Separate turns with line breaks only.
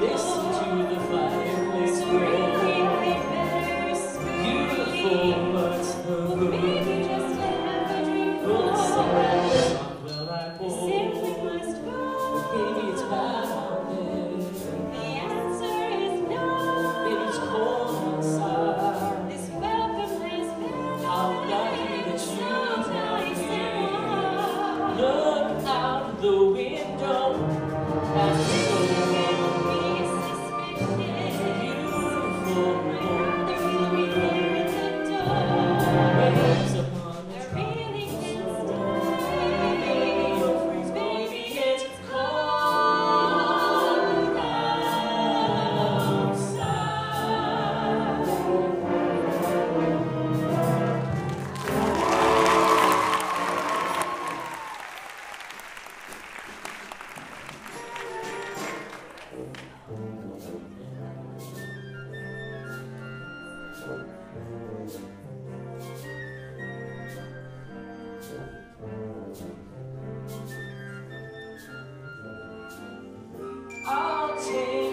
Listen to the fireplace
So really,
roar.
I better
Beautiful, the window see.